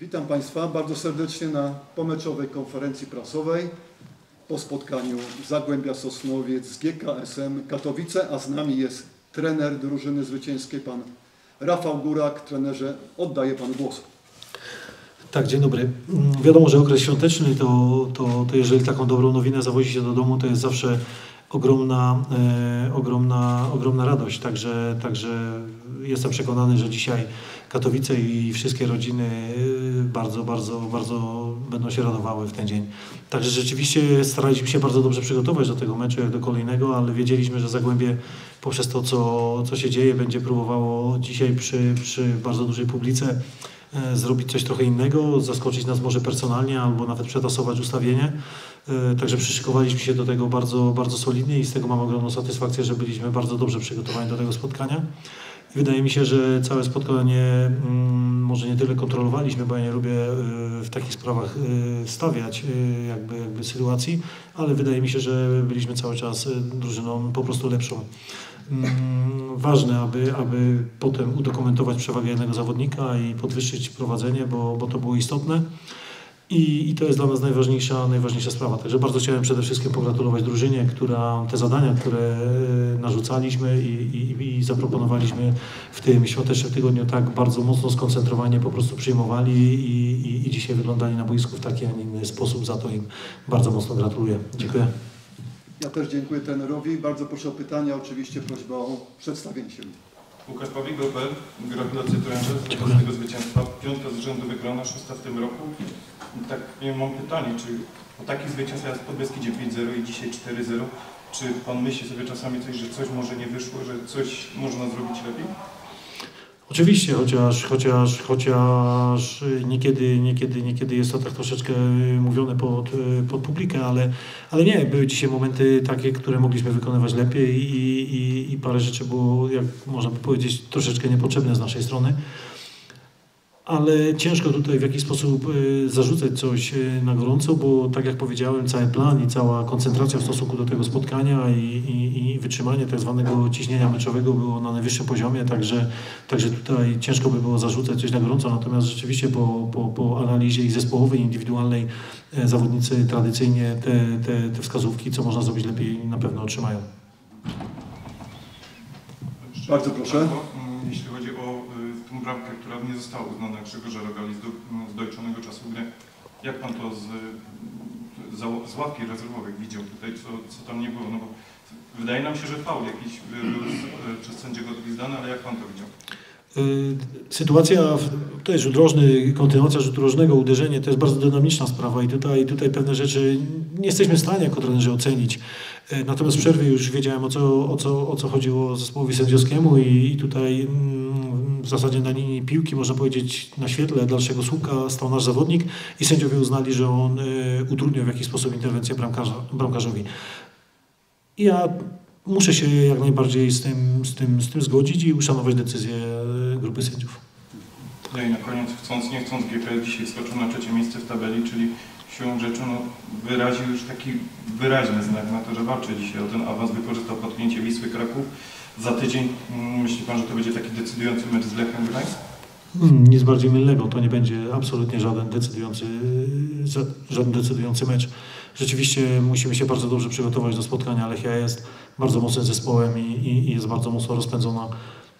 Witam Państwa bardzo serdecznie na pomeczowej konferencji prasowej po spotkaniu Zagłębia Sosnowiec z GKS-em Katowice, a z nami jest trener drużyny zwycięskiej, pan Rafał Górak. Trenerze, oddaję Panu głos. Tak, dzień dobry. Mm, Wiadomo, że okres świąteczny to, to, to jeżeli taką dobrą nowinę zawozi się do domu, to jest zawsze ogromna, e, ogromna, ogromna radość. Także, także jestem przekonany, że dzisiaj Katowice i wszystkie rodziny e, bardzo, bardzo, bardzo będą się radowały w ten dzień. Także rzeczywiście staraliśmy się bardzo dobrze przygotować do tego meczu, jak do kolejnego, ale wiedzieliśmy, że Zagłębie poprzez to, co, co się dzieje, będzie próbowało dzisiaj przy, przy bardzo dużej publice zrobić coś trochę innego, zaskoczyć nas może personalnie albo nawet przetasować ustawienie. E, Także przyszykowaliśmy się do tego bardzo, bardzo solidnie i z tego mam ogromną satysfakcję, że byliśmy bardzo dobrze przygotowani do tego spotkania. I Wydaje mi się, że całe spotkanie mm, może nie tyle kontrolowaliśmy, bo ja nie lubię e, w takich sprawach e, stawiać e, jakby, jakby sytuacji, ale wydaje mi się, że byliśmy cały czas e, drużyną po prostu lepszą. Mm, Ważne, aby, aby potem udokumentować przewagę jednego zawodnika i podwyższyć prowadzenie, bo, bo to było istotne. I, I to jest dla nas najważniejsza, najważniejsza sprawa. Także bardzo chciałem przede wszystkim pogratulować drużynie, która te zadania, które e, narzucaliśmy i, i, i zaproponowaliśmy w tym świątecznym tygodniu tak bardzo mocno skoncentrowanie po prostu przyjmowali i, i, dzisiaj wyglądali na boisku w taki, a nie inny sposób. Za to im bardzo mocno gratuluję. Dziękuję. Ja też dziękuję trenerowi. Bardzo proszę o pytania. Oczywiście prośba o przedstawienie się. Łukasz Pawlik, GoPL. Gratulacje trenerze z tego zwycięstwa. Piątka z rzędu wygrana, szósta w tym roku. Tak mam pytanie, czy po takich zwycięstwach jak Podbeskidzie 5-0 i dzisiaj 4-0, czy Pan myśli sobie czasami coś, że coś może nie wyszło, że coś można zrobić lepiej? Oczywiście, chociaż, chociaż, chociaż y, niekiedy, niekiedy, niekiedy jest to tak troszeczkę y, mówione pod, y, pod publikę, ale, ale nie, były dzisiaj momenty takie, które mogliśmy wykonywać lepiej i, i, i parę rzeczy było, jak można by powiedzieć, troszeczkę niepotrzebne z naszej strony. Ale ciężko tutaj w jakiś sposób y, zarzucać coś y, na gorąco, bo tak jak powiedziałem, cały plan i cała koncentracja w stosunku do tego spotkania i, i, i wytrzymanie tak zwanego ciśnienia meczowego było na najwyższym poziomie, także, także tutaj ciężko by było zarzucać coś na gorąco, natomiast rzeczywiście po, po, po analizie i zespołowej, i indywidualnej e, zawodnicy tradycyjnie te, te, te wskazówki, co można zrobić lepiej, na pewno otrzymają. Bardzo proszę. Mm, Jeśli chodzi o bramkę, która nie została uznana Grzegorza Rogali z, do, z doliczonego czasu gry, jak Pan to z, z, z ławki rezerwowych widział tutaj, co, co tam nie było? No bo wydaje nam się, że faul jakiś był z, przez sędziego odgwizdany, ale jak Pan to widział? Y, Sytuacja, to jest rzut rożny, kontynuacja rzutu rożnego, uderzenie, to jest bardzo dynamiczna sprawa i tutaj, tutaj pewne rzeczy nie jesteśmy w stanie jako trenerzy ocenić. Y, Natomiast w przerwie już wiedziałem o co, o co, o co chodziło zespołowi sędziowskiemu i, i tutaj mm, w zasadzie na linii piłki, można powiedzieć, na świetle dalszego słupka stał nasz zawodnik i sędziowie uznali, że on y, utrudniał w jakiś sposób interwencję bramkarza, bramkarzowi. Ja muszę się jak najbardziej z tym, z tym, z tym zgodzić i uszanować decyzję e, grupy sędziów. No i na koniec, chcąc nie chcąc, GPL dzisiaj skoczył na trzecie miejsce w tabeli, czyli siłą rzeczy no, wyraził już taki wyraźny znak na to, że walczy dzisiaj o ten awans, wykorzystał potknięcie Wisły Kraków. Za tydzień mm, myśli Pan, że to będzie taki decydujący mecz z Lechem Gdańsk? Hmm, Nic bardziej mylnego, to nie będzie absolutnie żaden decydujący, żaden decydujący mecz. Rzeczywiście musimy się bardzo dobrze przygotować do spotkania. Lechia jest bardzo mocnym zespołem i, i, i jest bardzo mocno rozpędzona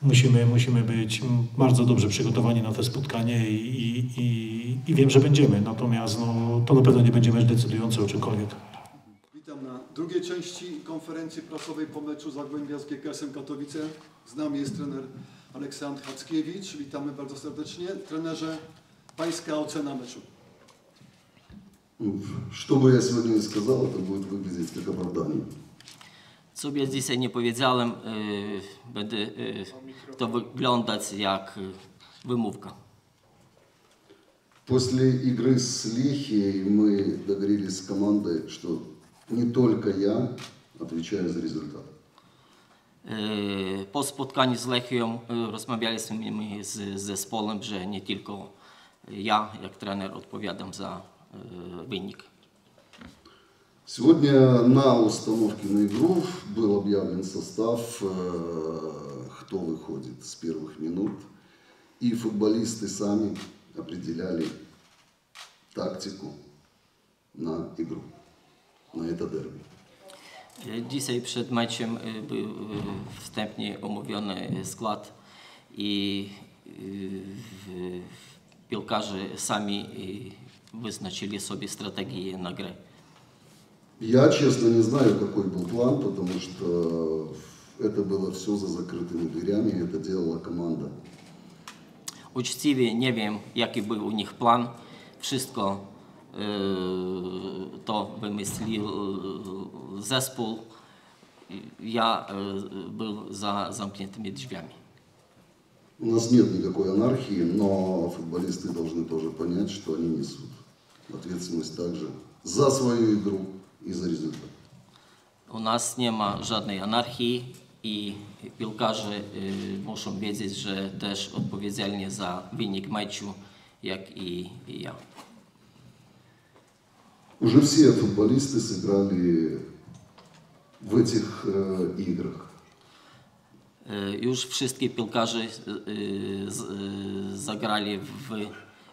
Musimy, musimy być mm, bardzo dobrze przygotowani na to spotkanie i, i, i, i wiem, że będziemy. Natomiast no, to na pewno nie będzie mecz decydujący o czymkolwiek. Witam na drugiej części konferencji prasowej po meczu Zagłębia z GKS-em Katowice. Z nami jest trener Aleksandr Hackiewicz. Witamy bardzo serdecznie. Trenerze, Pańska ocena meczu. Что бы я сегодня ни сказал, это будет выглядеть как оправдание. Sobie dzisiaj nie powiedziałem, będę, to wyglądać jak wymówka. После игры с Лехией мы договорились с командой, что не только я отвечаю за результат. Е, по спотканню з Лехієм е, розмовлялися ми з зесполем, що не тільки я, як тренер, відповідам за е, винник. Сегодня на установке на игру был объявлен состав, э, кто выходит с первых минут. И футболисты сами определяли тактику на игру, на это дерби. Dzisiaj przed meczem y, był y, wstępnie omówiony skład i y, w- piłkarze sami y, wyznaczyli sobie strategię na grę. Я, честно, не знаю, какой был план, потому что это было все за закрытыми дверями, и это делала команда. Uczciwie nie wiem, jaki był u nich plan. Wszystko y, to wymyślił y, zespół. Ja y, był za zamkniętymi drzwiami. У нас нет никакой анархии, но футболисты должны тоже понять, что они несут ответственность также за свою игру и за результат. U nas nie ma żadnej anarchii i piłkarze y, muszą wiedzieć, że też odpowiedzialnie za wynik meczu, jak i, i ja. Уже все футболисты сыграли в этих э, играх. Y, Już wszystkie piłkarze y, y, z- y, zagrali w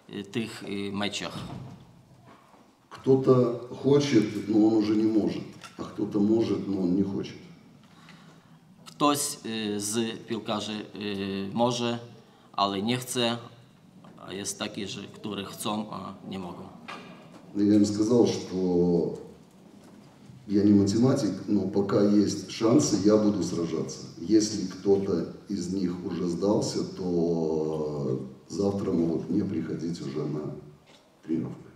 y, tych y, meczach. Кто-то хочет, но он уже не может, а кто-то может, но он не хочет. Z piłkarzy y, może, ale nie chce, a jest taki, że które chcą, a nie mogą. И Я им сказал, что я не математик, но пока есть шансы, я буду сражаться. Если кто-то из них уже сдался, то завтра могут не приходить уже на тренировку.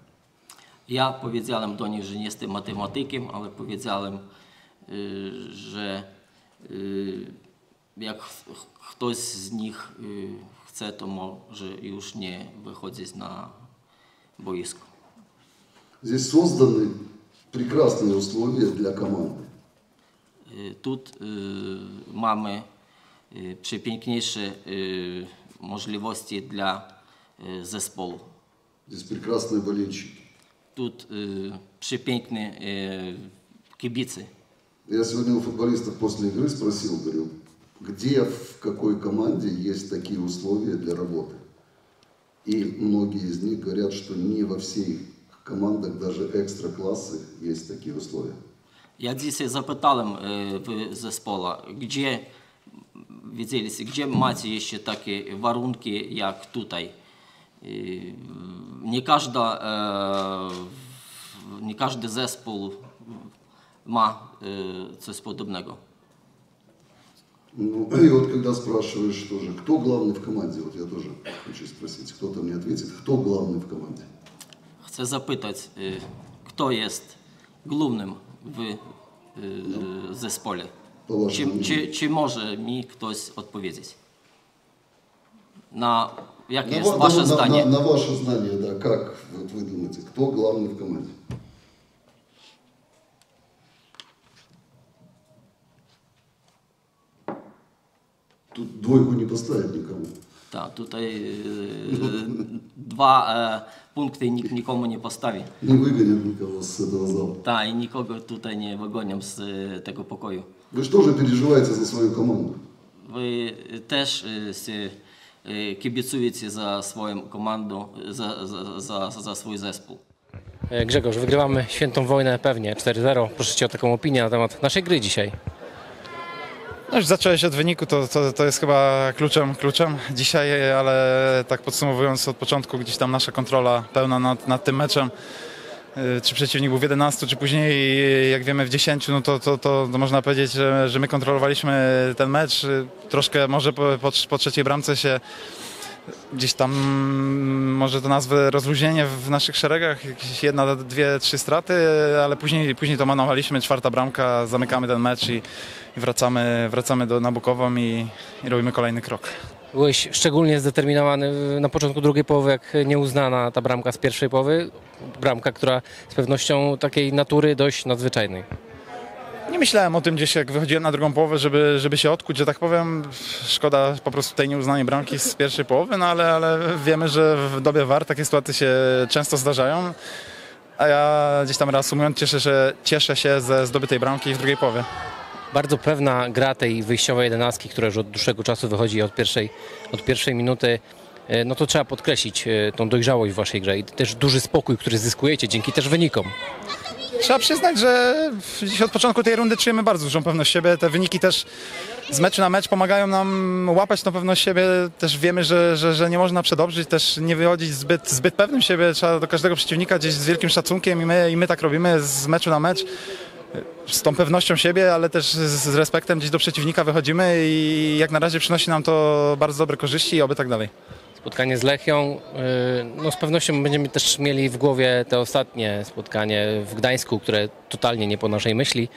Ja powiedziałem do nich, że nie jestem matematykiem, ale powiedziałem, y, że y, jak ch- ktoś z nich y, chce, to może już nie wychodzić na boisko. Здесь созданы прекрасные условия для команды. Y, Tu y, mamy y, przepiękniejsze y, możliwości dla y, zespołu. Здесь прекрасные болельщики. Tu y, przepiękne y, kibice. Я сегодня у футболистов после игры спросил, говорю, где, в какой команде есть такие условия для работы? И многие из них говорят, что не во всех командах, даже экстра-классы, есть такие условия. Ja dzisiaj zapytałem e, w zespole, gdzie widzieliście, gdzie macie jeszcze takie warunki jak tutaj. E, Nie, każda, e, nie każdy zespół ma e, coś podobnego. Ну, и вот когда spрашиваешь тоже, кто главный в команде, вот я тоже хочу спросить, кто-то мне ответит, кто главный в команде? Chcę zapytać, e, kto jest głównym w e, zespole? Po waszym Czy, czy, czy może mi ktoś odpowiedzieć? Na jakie На, jest ва- wasze на- на- zdanie? на ваше знание, да, как вот вы думаете, кто главный в команде? Тут двойку не поставить никому. Tak, tutaj e, dwa e, punkty nikt nikomu nie postawi. Не выгонят никого с этого зала. Tak, i nikogo tutaj nie wygonią z e, tego pokoju. Вы что же переживаете за свою команду? Wy też e, się e, kibicujecie za swoją komandą, za, za, za, za swój zespół. E, Grzegorz, wygrywamy świętą wojnę pewnie 4-0. Proszę Cię o taką opinię na temat naszej gry dzisiaj. No już zacząłeś od wyniku, to, to, to jest chyba kluczem, kluczem dzisiaj, ale tak podsumowując od początku, gdzieś tam nasza kontrola pełna nad, nad tym meczem. Yy, Czy przeciwnik był w 11, czy później, jak wiemy, w 10, no to, to, to, to można powiedzieć, że, że my kontrolowaliśmy ten mecz. Yy, Troszkę może po, po, po trzeciej bramce się gdzieś tam mm, może to nazwę rozluźnienie w naszych szeregach, jakieś jedna, dwie, trzy straty, ale później, później to manowaliśmy, czwarta bramka, zamykamy ten mecz i, i wracamy, wracamy do Nabukową i, i robimy kolejny krok. Byłeś szczególnie zdeterminowany na początku drugiej połowy, jak nieuznana ta bramka z pierwszej połowy. Bramka, która z pewnością takiej natury dość nadzwyczajnej. Nie myślałem o tym gdzieś, jak wychodziłem na drugą połowę, żeby, żeby się odkuć, że tak powiem. Szkoda po prostu tej nieuznanej bramki z pierwszej połowy, no ale, ale wiemy, że w dobie VAR takie sytuacje się często zdarzają. A ja gdzieś tam reasumując, cieszę się, cieszę się ze zdobytej bramki w drugiej połowie. Bardzo pewna gra tej wyjściowej jedenastki, która już od dłuższego czasu wychodzi od pierwszej, od pierwszej minuty. e, no to trzeba podkreślić e, tą dojrzałość w waszej grze i też duży spokój, który zyskujecie dzięki też wynikom. Trzeba przyznać, że od początku tej rundy czujemy bardzo dużą pewność siebie. Te wyniki też z meczu na mecz pomagają nam łapać tą pewność siebie. Też wiemy, że, że, że nie można przedobrzyć, też nie wychodzić zbyt, zbyt pewnym siebie. Trzeba do każdego przeciwnika gdzieś z wielkim szacunkiem i my, i my tak robimy z meczu na mecz. Z tą pewnością siebie, ale też z, respektem gdzieś do przeciwnika wychodzimy i jak na razie przynosi nam to bardzo dobre korzyści i oby tak dalej. Spotkanie z Lechią, y, no z pewnością będziemy też mieli w głowie te ostatnie spotkanie w Gdańsku, które totalnie nie po naszej myśli.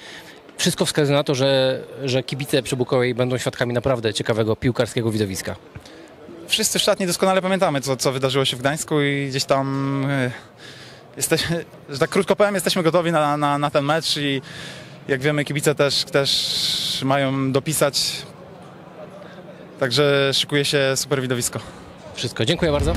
Wszystko wskazuje na to, że, że kibice Przybukowej będą świadkami naprawdę ciekawego piłkarskiego widowiska. Wszyscy w szatni doskonale pamiętamy, co, co wydarzyło się w Gdańsku i gdzieś tam e, jesteśmy, że tak krótko powiem, jesteśmy gotowi na, na, na ten mecz i jak wiemy, kibice też, też mają dopisać. Także szykuje się super widowisko. Wszystko, dziękuję bardzo.